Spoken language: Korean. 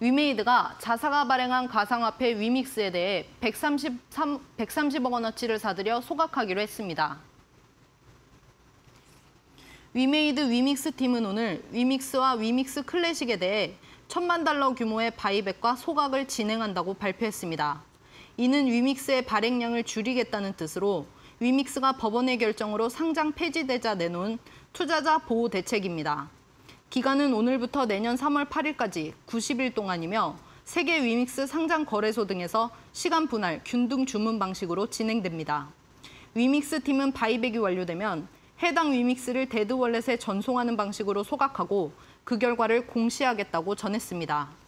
위메이드가 자사가 발행한 가상화폐 위믹스에 대해 133, 130억 원어치를 사들여 소각하기로 했습니다. 위메이드 위믹스 팀은 오늘 위믹스와 위믹스 클래식에 대해 천만 달러 규모의 바이백과 소각을 진행한다고 발표했습니다. 이는 위믹스의 발행량을 줄이겠다는 뜻으로 위믹스가 법원의 결정으로 상장 폐지되자 내놓은 투자자 보호 대책입니다. 기간은 오늘부터 내년 3월 8일까지 90일 동안이며 세계 위믹스 상장 거래소 등에서 시간 분할, 균등 주문 방식으로 진행됩니다. 위믹스 팀은 바이백이 완료되면 해당 위믹스를 데드월렛에 전송하는 방식으로 소각하고 그 결과를 공시하겠다고 전했습니다.